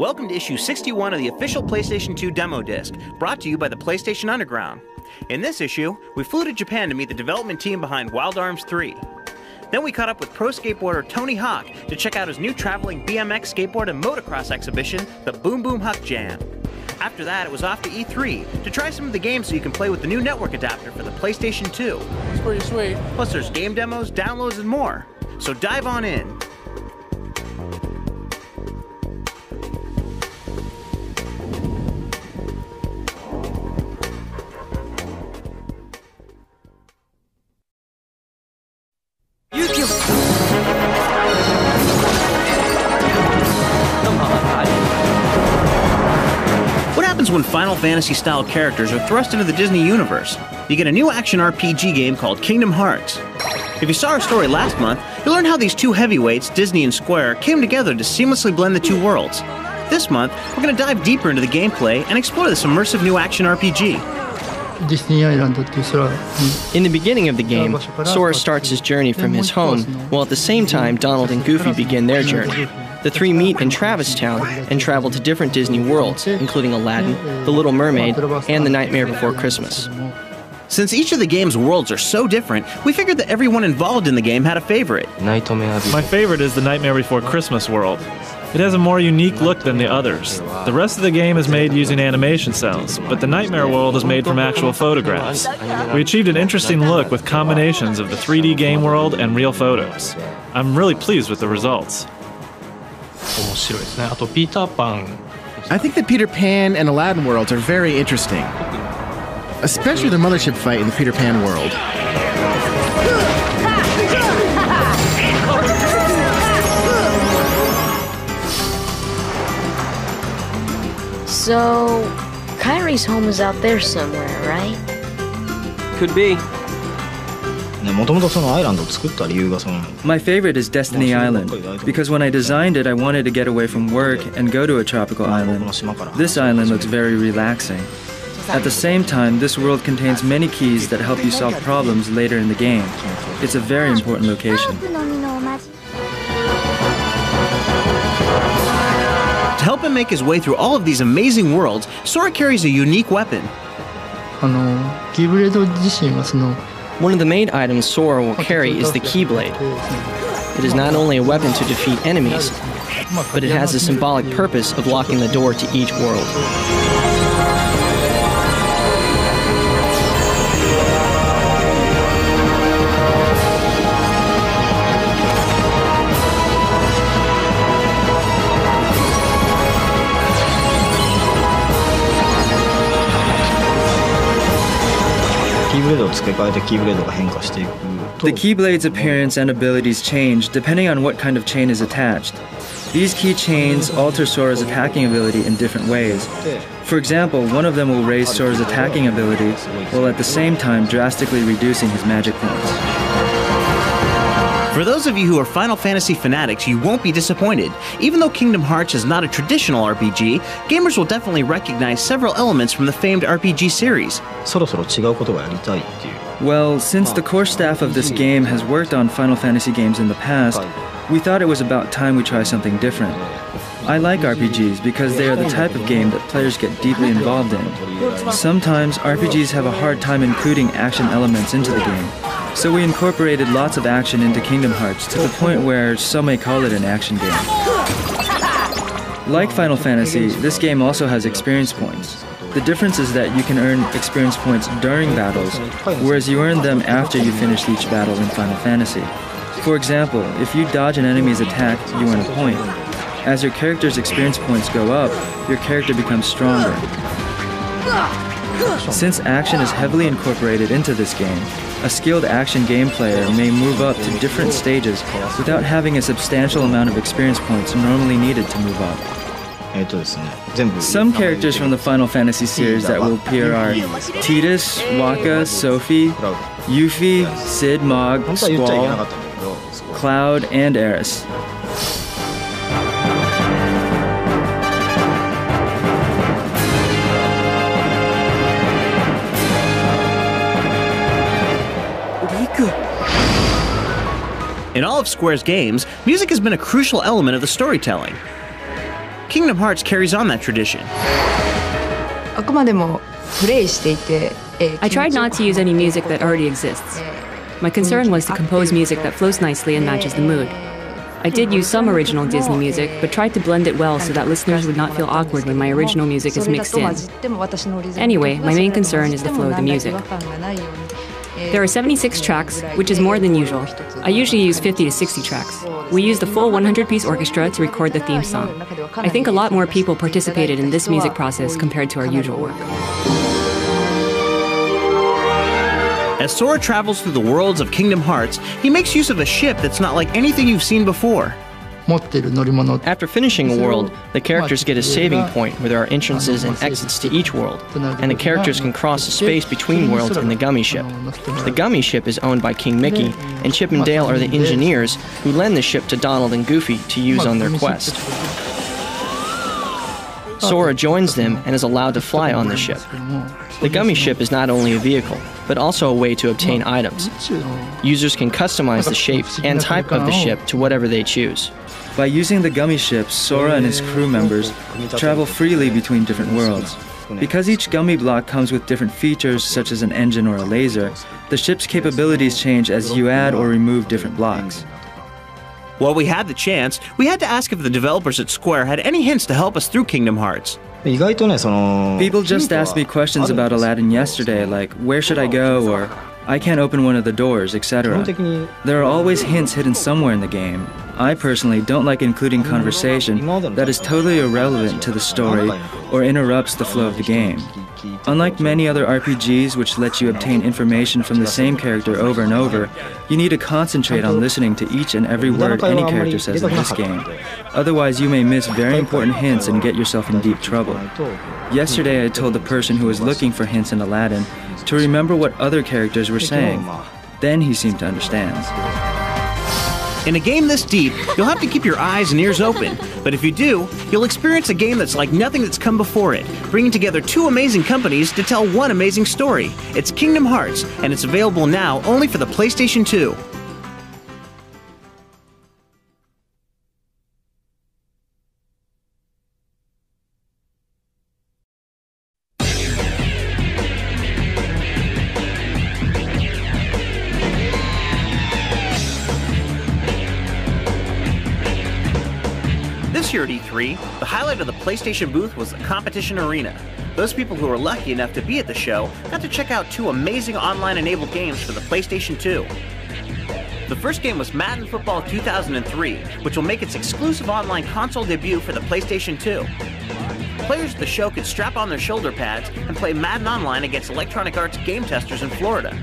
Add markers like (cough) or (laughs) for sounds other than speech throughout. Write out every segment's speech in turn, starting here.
Welcome to issue 61 of the official PlayStation 2 demo disc, brought to you by the PlayStation Underground. In this issue, we flew to Japan to meet the development team behind Wild Arms 3. Then we caught up with pro skateboarder Tony Hawk to check out his new traveling BMX skateboard and motocross exhibition, the Boom Boom Huck Jam. After that, it was off to E3 to try some of the games so you can play with the new network adapter for the PlayStation 2. It's pretty sweet. Plus, there's game demos, downloads, and more. So dive on in. Final Fantasy style characters are thrust into the Disney universe. You get a new action RPG game called Kingdom Hearts. If you saw our story last month, you'll learn how these two heavyweights, Disney and Square, came together to seamlessly blend the two worlds. This month, we're going to dive deeper into the gameplay and explore this immersive new action RPG. In the beginning of the game, Sora starts his journey from his home, while at the same time, Donald and Goofy begin their journey. The three meet in Traverse Town and travel to different Disney worlds, including Aladdin, The Little Mermaid, and The Nightmare Before Christmas. Since each of the game's worlds are so different, we figured that everyone involved in the game had a favorite. My favorite is the Nightmare Before Christmas world. It has a more unique look than the others. The rest of the game is made using animation cells, but the Nightmare world is made from actual photographs. We achieved an interesting look with combinations of the 3D game world and real photos. I'm really pleased with the results. 白いですねあとピーターパン I think the Peter Pan and Aladdin worlds are very interesting especially the mothership fight in the Peter Pan world So, Kairi's home is out there somewhere, right? Could be. ね、もともとそのアイランドを作った理由がその My favorite is Destiny Island because when I designed it, I wanted to get away from work and go to a tropical 僕 island. の島から This island looks very relaxing. At the same time, this world contains many keys that help you solve problems later in the game. It's a very important location. To help him make his way through all of these amazing worlds, Sora carries a unique weapon. あのキーブレード自身はその one of the main items Sora will carry is the Keyblade. It is not only a weapon to defeat enemies, but it has the symbolic purpose of locking the door to each world. ブレードを付け替えてキーブレードが変化していくと The Keyblade's appearance and abilities change depending on what kind of chain is attached. These key chains alter Sora's attacking ability in different ways. For example, one of them will raise Sora's attacking ability, while at the same time drastically reducing his magic points. For those of you who are Final Fantasy fanatics, you won't be disappointed. Even though Kingdom Hearts is not a traditional RPG, gamers will definitely recognize several elements from the famed RPG series. Well, since the core staff of this game has worked on Final Fantasy games in the past, we thought it was about time we try something different. I like RPGs because they are the type of game that players get deeply involved in. Sometimes RPGs have a hard time including action elements into the game so we incorporated lots of action into Kingdom Hearts to the point where some may call it an action game. Like Final Fantasy, this game also has experience points. The difference is that you can earn experience points during battles, whereas you earn them after you finish each battle in Final Fantasy. For example, if you dodge an enemy's attack, you earn a point. As your character's experience points go up, your character becomes stronger. Since action is heavily incorporated into this game, a skilled action game player may move up to different stages without having a substantial amount of experience points normally needed to move up. Some characters from the Final Fantasy series that will appear are Tidus, Wakka, Selphie, Yuffie, Cid Mog, Squall, Cloud, and Eris. In all of Square's games, music has been a crucial element of the storytelling. Kingdom Hearts carries on that tradition. I tried not to use any music that already exists. My concern was to compose music that flows nicely and matches the mood. I did use some original Disney music, but tried to blend it well so that listeners would not feel awkward when my original music is mixed in. Anyway, my main concern is the flow of the music. There are 76 tracks, which is more than usual. I usually use 50 to 60 tracks. We used the full 100 piece orchestra to record the theme song. I think a lot more people participated in this music process compared to our usual work. As Sora travels through the worlds of Kingdom Hearts, he makes use of a ship that's not like anything you've seen before. After finishing a world, the characters get a saving point where there are entrances and exits to each world, and the characters can cross the space between worlds in the Gummy Ship. The Gummy Ship is owned by King Mickey, and Chip and Dale are the engineers who lend the ship to Donald and Goofy to use on their quest. Sora joins them and is allowed to fly on the ship. The Gummy Ship is not only a vehicle, but also a way to obtain items. Users can customize the shape and type of the ship to whatever they choose. By using the Gummy Ship, Sora and his crew members travel freely between different worlds. Because each gummy block comes with different features, such as an engine or a laser, the ship's capabilities change as you add or remove different blocks. While we had the chance, we had to ask if the developers at Square had any hints to help us through Kingdom Hearts. People just asked me questions about Aladdin yesterday, like, where should I go, uh, or I can't open one of the doors, etc. There are always hints hidden somewhere in the game. I personally don't like including conversation that is totally irrelevant to the story or interrupts the flow of the game. Unlike many other RPGs which let you obtain information from the same character over and over, you need to concentrate on listening to each and every word any character says in this game. Otherwise, you may miss very important hints and get yourself in deep trouble. Yesterday, I told the person who was looking for hints in Aladdin to remember what other characters were saying. Then he seemed to understand. In a game this deep, you'll have to keep your eyes and ears open. But if you do, you'll experience a game that's like nothing that's come before it, bringing together two amazing companies to tell one amazing story. It's Kingdom Hearts, and it's available now only for the PlayStation 2. Year at E3, the highlight of the PlayStation booth was the competition arena. Those people who were lucky enough to be at the show got to check out two amazing online enabled games for the PlayStation 2. The first game was Madden Football 2003, which will make its exclusive online console debut for the PlayStation 2. Players at the show could strap on their shoulder pads and play Madden Online against Electronic Arts game testers in Florida.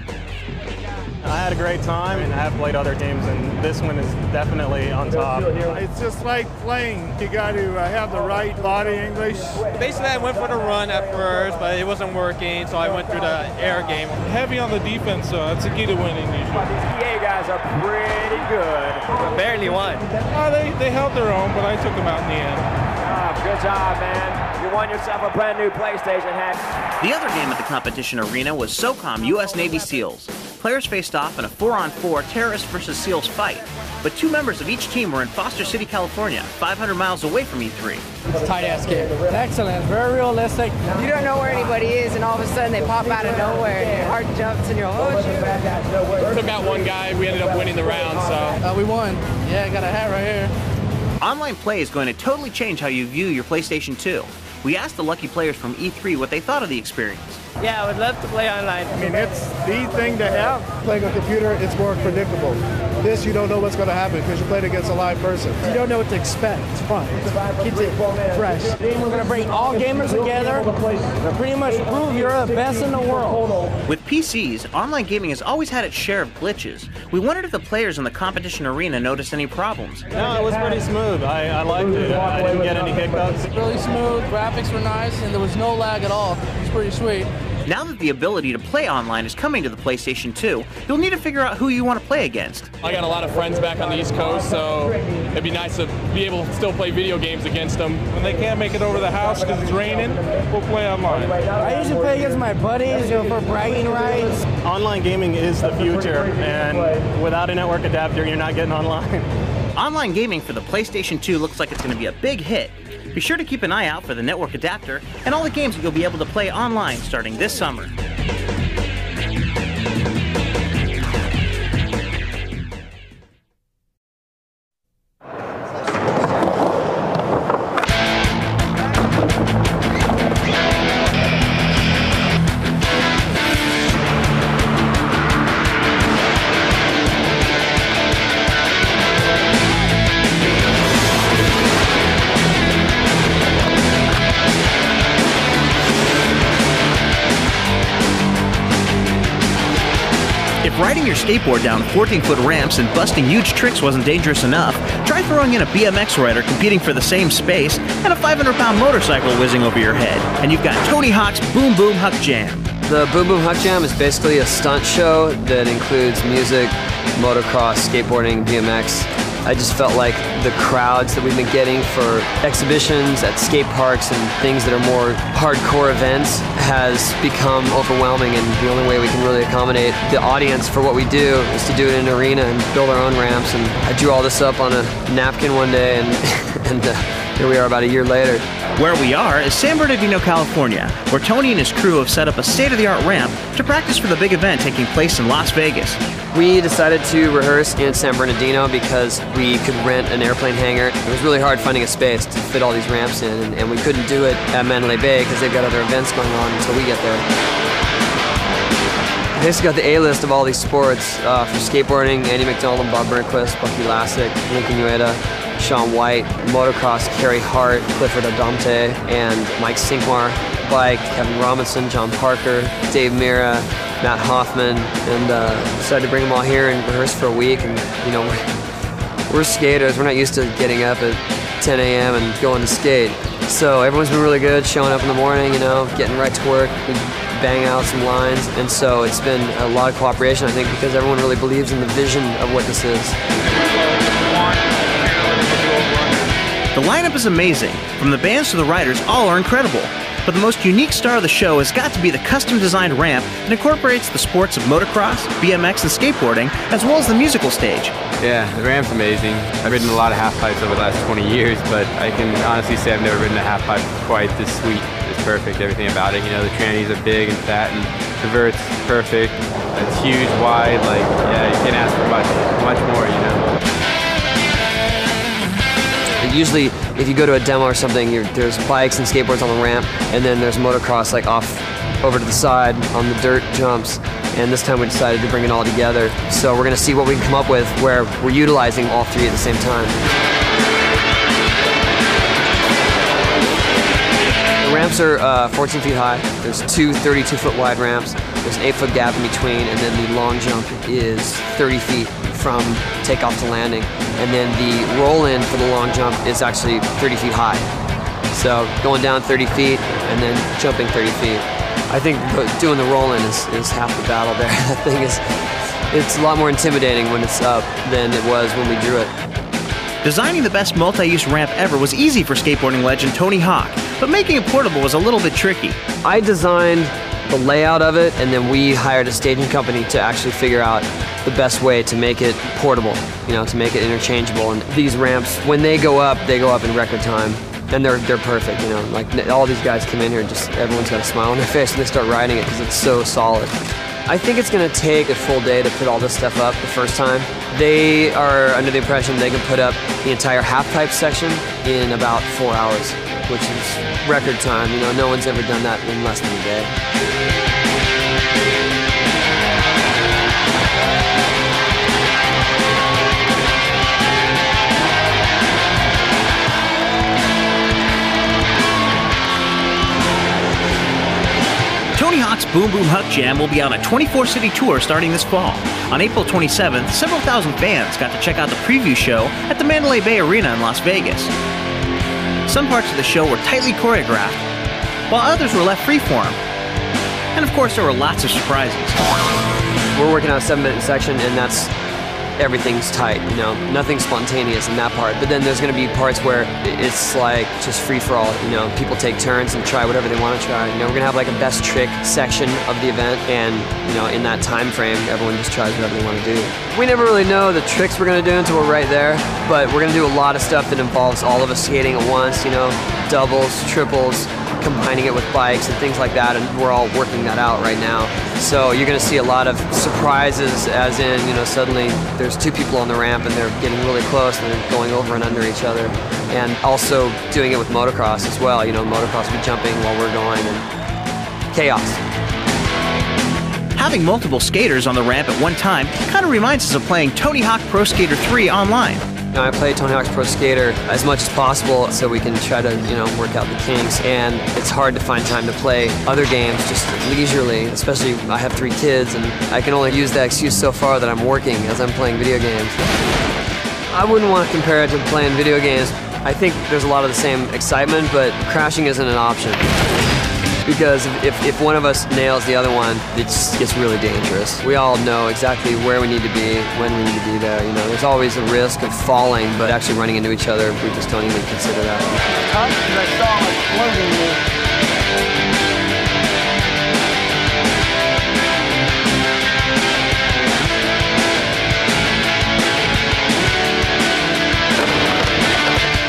I had a great time and I have played other games and this one is definitely on top. It's just like playing. You got to uh, have the right body English. Basically, I went for the run at first, but it wasn't working, so I went through the air game. Heavy on the defense, so that's a key to winning usually. PA guys are pretty good. but Barely won. Uh, they, they held their own, but I took them out in the end. Ah, good job, man. You won yourself a brand new PlayStation hat. The other game at the competition arena was SOCOM US Navy SEALs. Players faced off in a 4 on 4 terrorist versus SEALs fight, but two members of each team were in Foster City, California, 500 miles away from E3. It's a tight ass game. Excellent, very realistic. You don't know where anybody is, and all of a sudden they pop out of nowhere, and your heart jumps, and you're, like, oh, shoot. Took out one guy, we ended up winning the round, so. Uh, we won. Yeah, I got a hat right here. Online play is going to totally change how you view your PlayStation 2. We asked the lucky players from E3 what they thought of the experience. Yeah, I would love to play online. I mean, it's the thing to have. Playing a computer, it's more predictable. This, you don't know what's going to happen because you're playing against a live person. You don't know what to expect. It's fun. It keeps it fresh. We're going to bring all gamers together to pretty much prove you're the best in the world. With PCs, online gaming has always had its share of glitches. We wondered if the players in the competition arena noticed any problems. No, it was pretty smooth. I, I liked it. I didn't get any hiccups. Really smooth, graphics were nice, and there was no lag at all. It was pretty sweet. Now that the ability to play online is coming to the PlayStation 2, you'll need to figure out who you want to play against. I got a lot of friends back on the East Coast, so it'd be nice to be able to still play video games against them. When they can't make it over the house because it's raining, we'll play online. I usually play against my buddies, you know, for bragging rights. Online gaming is the future, and without a network adapter, you're not getting online. Online gaming for the PlayStation 2 looks like it's going to be a big hit. Be sure to keep an eye out for the network adapter and all the games that you'll be able to play online starting this summer. Skateboard down 14 foot ramps and busting huge tricks wasn't dangerous enough, try throwing in a BMX rider competing for the same space and a 500 pound motorcycle whizzing over your head. And you've got Tony Hawk's Boom Boom Huck Jam. The Boom Boom Huck Jam is basically a stunt show that includes music, motocross, skateboarding, BMX. I just felt like the crowds that we've been getting for exhibitions at skate parks and things that are more hardcore events has become overwhelming and the only way we can really accommodate the audience for what we do is to do it in an arena and build our own ramps and I drew all this up on a napkin one day and, (laughs) and uh, here we are about a year later. Where we are is San Bernardino, California, where Tony and his crew have set up a state of the art ramp to practice for the big event taking place in Las Vegas. We decided to rehearse in San Bernardino because we could rent an airplane hangar. It was really hard finding a space to fit all these ramps in, and, we couldn't do it at Mandalay Bay because they've got other events going on until we get there. Basically got the A-list of all these sports uh, for skateboarding, Andy Macdonald, Bob Burnquist, Bucky Lasek, Lincoln Ueda, Shaun White, motocross, Carey Hart, Clifford Adoptante, and Mike Cinqmars, bike, Kevin Robinson, John Parker, Dave Mirra, Matt Hoffman, and uh, decided to bring them all here and rehearse for a week. And you know, we're, we're skaters. We're not used to getting up at 10 a.m. and going to skate. So everyone's been really good, showing up in the morning, you know, getting right to work. We bang out some lines, and so it's been a lot of cooperation, I think, because everyone really believes in the vision of what this is. The lineup is amazing. From the bands to the riders, all are incredible. But the most unique star of the show has got to be the custom designed ramp that incorporates the sports of motocross, BMX, and skateboarding, as well as the musical stage. Yeah, the ramp's amazing. I've ridden a lot of half pipes over the last 20 years, but I can honestly say I've never ridden a half pipe quite this sweet. It's perfect, everything about it. You know, the trannies are big and fat, and the vert's perfect. It's huge, wide, like, yeah, you can't ask for much, much more, you know. Usually, if you go to a demo or something, there's bikes and skateboards on the ramp, and then there's motocross like off over to the side on the dirt jumps. And this time we decided to bring it all together. So we're gonna see what we can come up with where we're utilizing all three at the same time. The ramps are uh, 14 feet high. There's two 32 foot wide ramps. There's an 8 foot gap in between, and then the long jump is 30 feet from takeoff to landing. And then the roll in for the long jump is actually 30 feet high. So going down 30 feet and then jumping 30 feet. I think doing the roll in is, is half the battle there. (laughs) that thing is, it's a lot more intimidating when it's up than it was when we drew it. Designing the best multi-use ramp ever was easy for skateboarding legend Tony Hawk, but making it portable was a little bit tricky. I designed the layout of it, and then we hired a staging company to actually figure out the best way to make it portable, you know, to make it interchangeable. And these ramps, when they go up, they go up in record time. And they're, they're perfect, you know, like all these guys come in here and just everyone's got a smile on their (laughs) face and they start riding it because it's so solid. I think it's going to take a full day to put all this stuff up the first time. They are under the impression they can put up the entire half pipe section in about four hours, which is record time. You know, no one's ever done that in less than a day. Tony Hawk's Boom Boom Huck Jam will be on a 24 city tour starting this fall. On April 27th, several thousand fans got to check out the preview show at the Mandalay Bay Arena in Las Vegas. Some parts of the show were tightly choreographed, while others were left freeform. And of course, there were lots of surprises. We're working on a seven minute section, and that's everything's tight, you know, nothing spontaneous in that part. But then there's going to be parts where it's like just free for all, you know, people take turns and try whatever they want to try. You know, we're going to have like a best trick section of the event, and you know, in that time frame, everyone just tries whatever they want to do. We never really know the tricks we're going to do until we're right there, but we're going to do a lot of stuff that involves all of us skating at once, you know, doubles, triples, combining it with bikes and things like that, and we're all working that out right now. So you're going to see a lot of surprises, as in, you know, suddenly there's two people on the ramp and they're getting really close and they're going over and under each other. And also doing it with motocross as well. You know, motocross be jumping while we're going and chaos. Having multiple skaters on the ramp at one time kind of reminds us of playing Tony Hawk Pro Skater 3 online. Know, I play Tony Hawk's Pro Skater as much as possible so we can try to, you know, work out the kinks. And it's hard to find time to play other games just leisurely, especially I have three kids and I can only use that excuse so far that I'm working as I'm playing video games. I wouldn't want to compare it to playing video games. I think there's a lot of the same excitement, but crashing isn't an option because if, if one of us nails the other one, it just gets really dangerous. We all know exactly where we need to be, when we need to be there. You know, there's always a risk of falling, but actually running into each other, we just don't even consider that.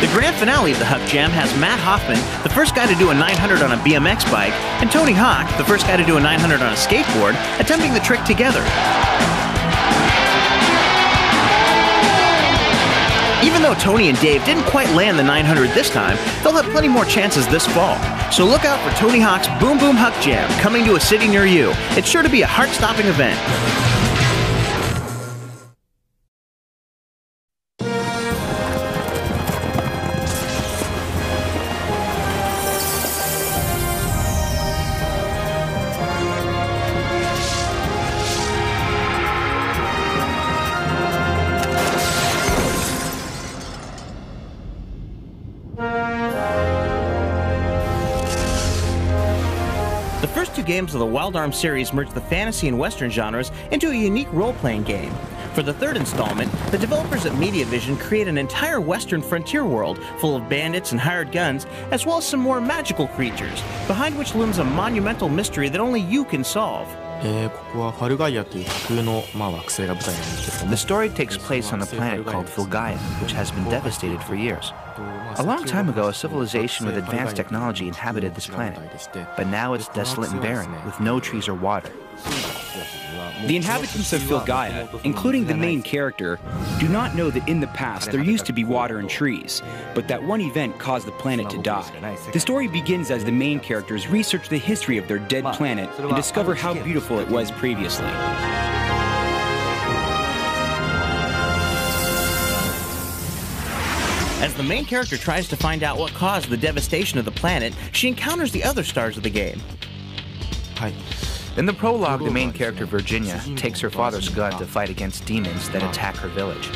The grand finale of the Huck Jam has Matt Hoffman, the first guy to do a 900 on a BMX bike, and Tony Hawk, the first guy to do a 900 on a skateboard, attempting the trick together. Even though Tony and Dave didn't quite land the 900 this time, they'll have plenty more chances this fall. So look out for Tony Hawk's Boom Boom Huck Jam coming to a city near you. It's sure to be a heart-stopping event. Of the Wild Arms series merge the fantasy and western genres into a unique role-playing game. For the third installment, the developers at Mediavision create an entire western frontier world full of bandits and hired guns, as well as some more magical creatures, behind which looms a monumental mystery that only you can solve. えーここはファルガイアという架空の、まあ、惑星が舞台なんですけども The story takes place on a planet called Filgaia, which has been devastated for years. A long time ago, a civilization with advanced technology inhabited this planet, but now it's desolate and barren, with no trees or water. The inhabitants of Filgaia, including the main character, do not know that in the past there used to be water and trees, but that one event caused the planet to die. The story begins as the main characters research the history of their dead planet and discover how beautiful it was previously. As the main character tries to find out what caused the devastation of the planet, she encounters the other stars of the game. In the prologue, the main character, Virginia, takes her father's gun to fight against demons that attack her village.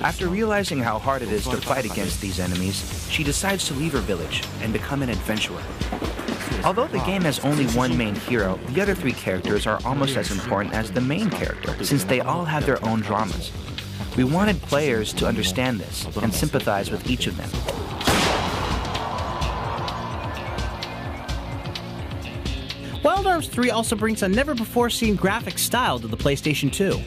After realizing how hard it is to fight against these enemies, she decides to leave her village and become an adventurer. Although the game has only one main hero, the other three characters are almost as important as the main character, since they all have their own dramas. We wanted players to understand this and sympathize with each of them. Arms 3 also brings a never before seen graphic style to the PlayStation 2.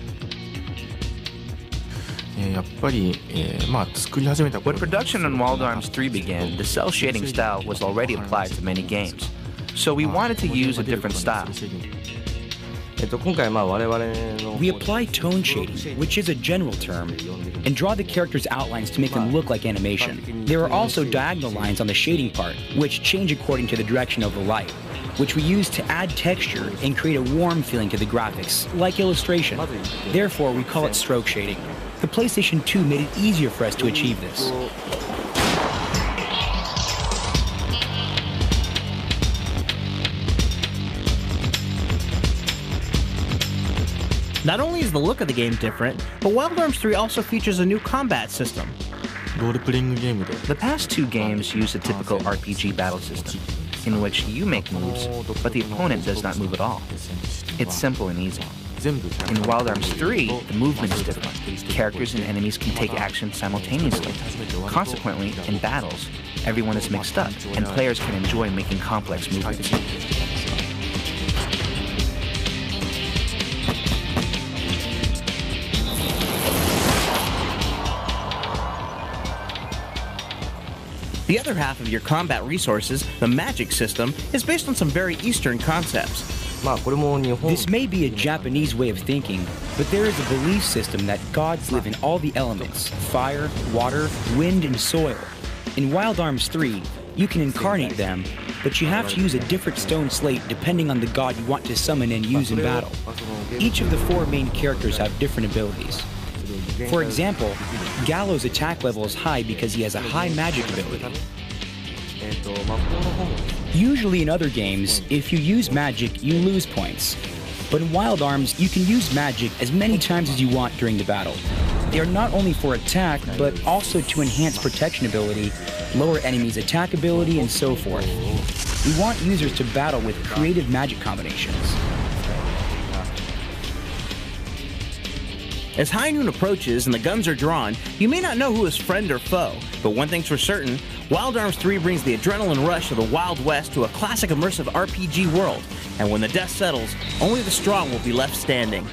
えーやっぱり、えーまあ、作り始めた When production on Wild Arms 3 began, the cell shading style was already applied to many games. So we wanted to use a different style. We apply tone shading, which is a general term, and draw the characters' outlines to make them look like animation. There are also diagonal lines on the shading part, which change according to the direction of the light, which we use to add texture and create a warm feeling to the graphics, like illustration. Therefore, we call it stroke shading. The PlayStation 2 made it easier for us to achieve this. Not only is the look of the game different, but Wild Arms 3 also features a new combat system. The past two games use a typical RPG battle system in which you make moves, but the opponent does not move at all. It's simple and easy. In Wild Arms 3, the movement is different. Characters and enemies can take action simultaneously. Consequently, in battles, everyone is mixed up, and players can enjoy making complex movements. The other half of your combat resources, the magic system, is based on some very Eastern concepts. This may be a Japanese way of thinking, but there is a belief system that gods live in all the elements fire, water, wind, and soil. In Wild Arms 3, you can incarnate them, but you have to use a different stone slate depending on the god you want to summon and use in battle. Each of the four main characters have different abilities. For example, Gallows' attack level is high because he has a high magic ability. Usually in other games, if you use magic, you lose points. But in Wild Arms, you can use magic as many times as you want during the battle. They are not only for attack, but also to enhance protection ability, lower enemies' attack ability, and so forth. We want users to battle with creative magic combinations. As High Noon approaches and the guns are drawn, you may not know who is friend or foe, but one thing's for certain Wild Arms 3 brings the adrenaline rush of the Wild West to a classic immersive RPG world, and when the dust settles, only the strong will be left standing.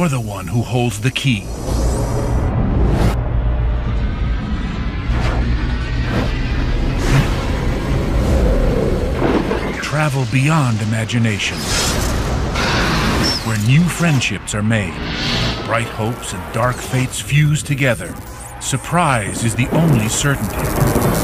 You're the one who holds the key. Travel beyond imagination, where new friendships are made, bright hopes and dark fates fuse together. Surprise is the only certainty.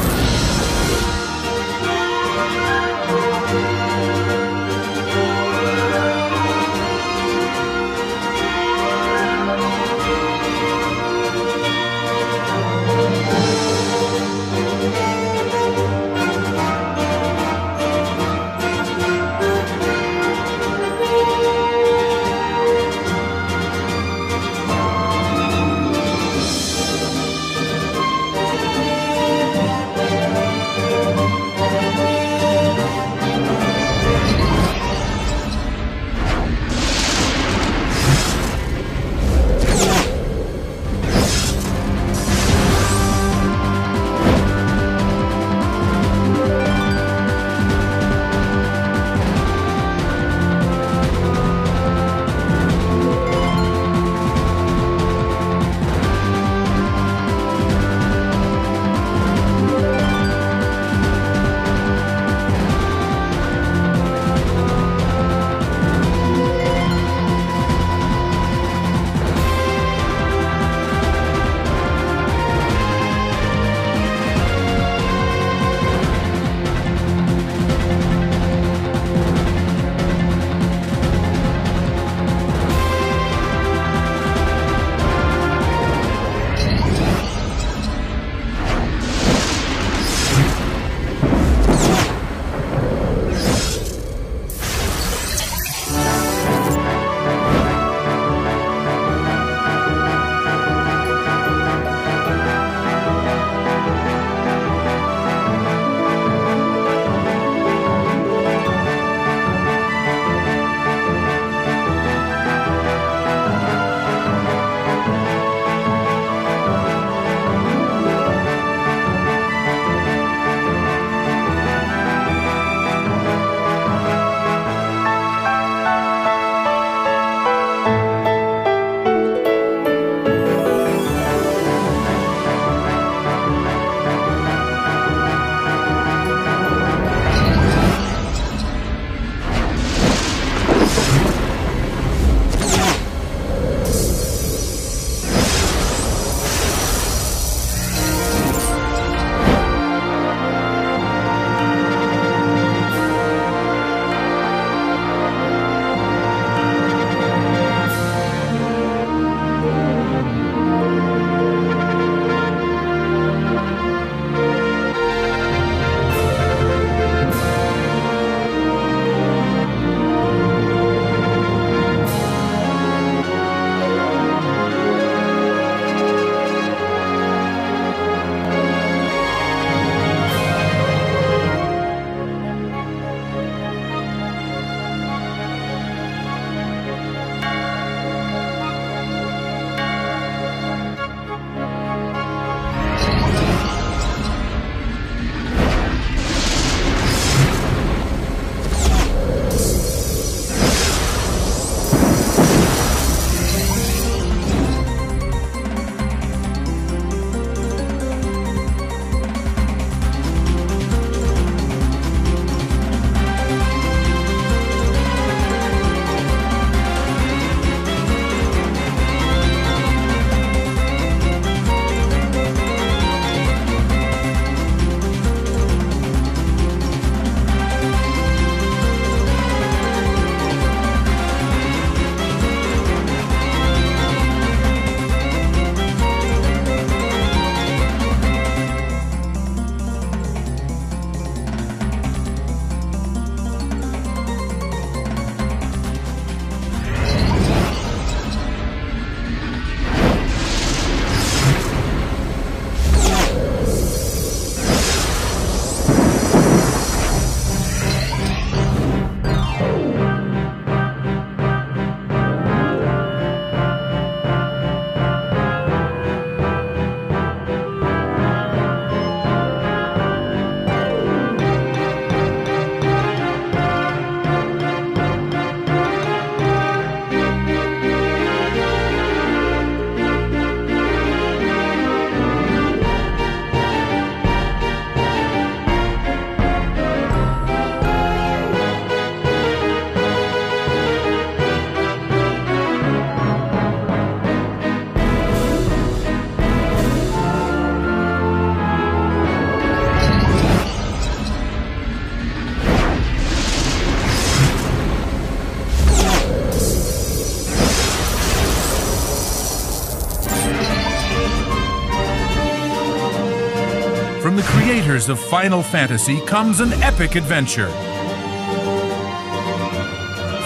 Of Final Fantasy comes an epic adventure.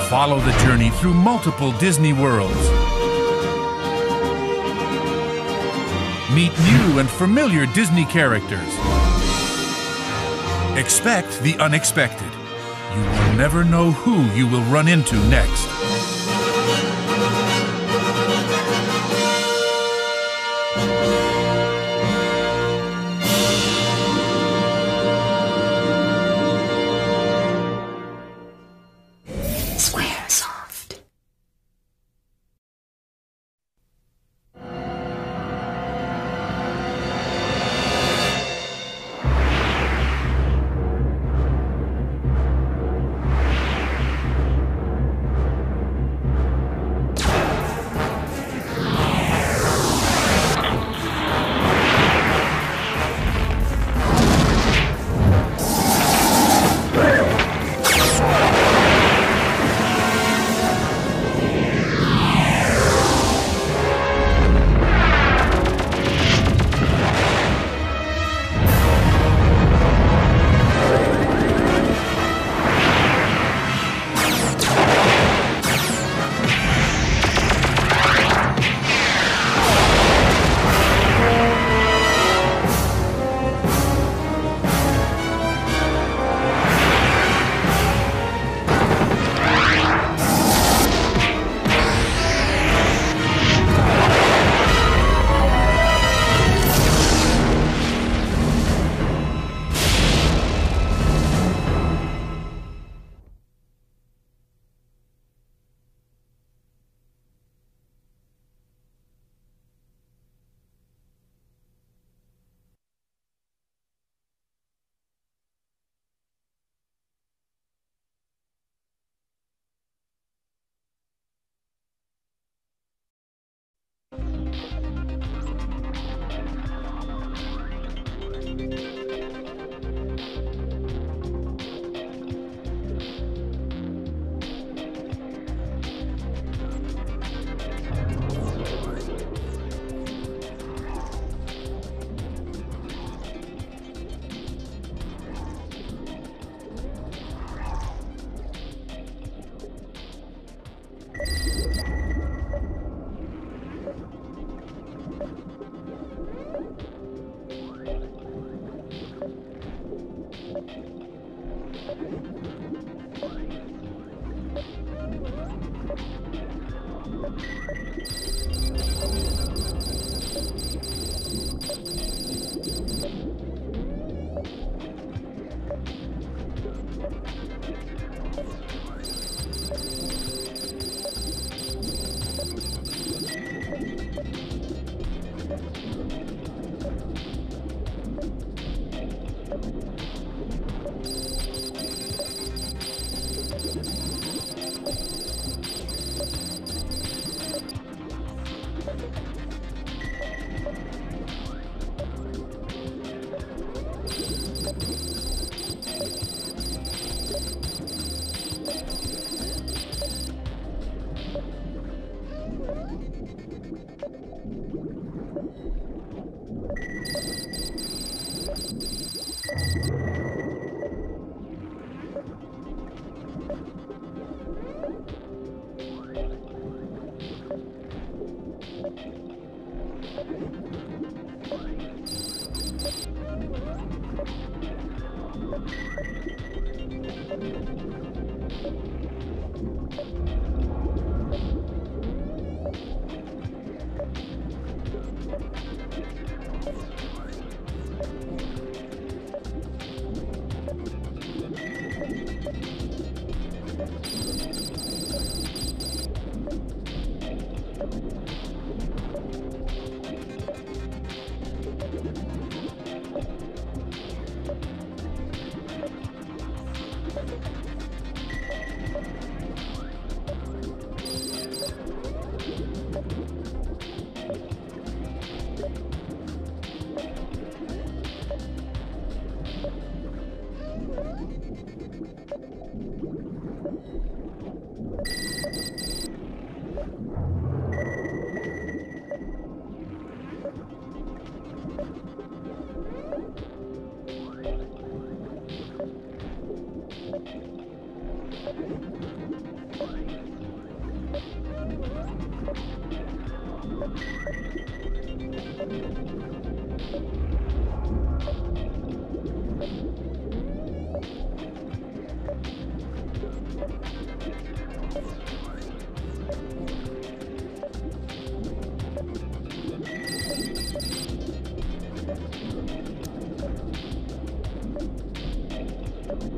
Follow the journey through multiple Disney worlds. Meet new and familiar Disney characters. Expect the unexpected. You will never know who you will run into next.